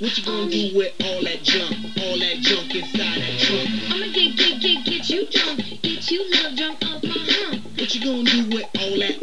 What you gonna do with all that junk? All that junk inside that trunk? I'ma get, get, get, get you drunk. Get you love drunk off my hump. What you gonna do with all that